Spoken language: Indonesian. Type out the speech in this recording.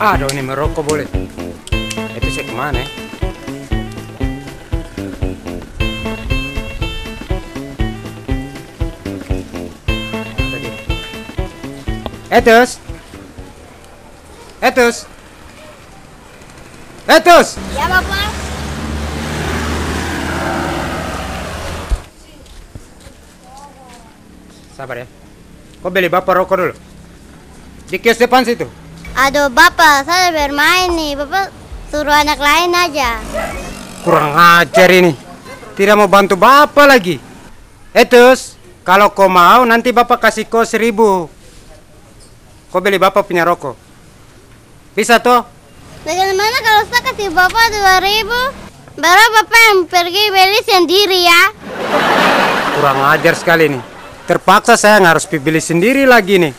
Aduh ini merokok boleh. Itu saya ke mana ya? Etus. Etus. Etus. Ya Bapak. Sabar ya. Kau beli bapak rokok dulu. Di kios depan situ. Aduh Bapak, saya bermain nih. Bapak suruh anak lain aja. Kurang ajar ini. Tidak mau bantu bapak lagi. Etus, kalau kau mau nanti bapak kasih kau seribu. Kau beli bapak punya rokok. Bisa toh? Bagaimana kalau saya kasih Bapak dua ribu? Baru Bapak yang pergi beli sendiri ya. Kurang ajar sekali nih. Terpaksa saya harus beli sendiri lagi nih.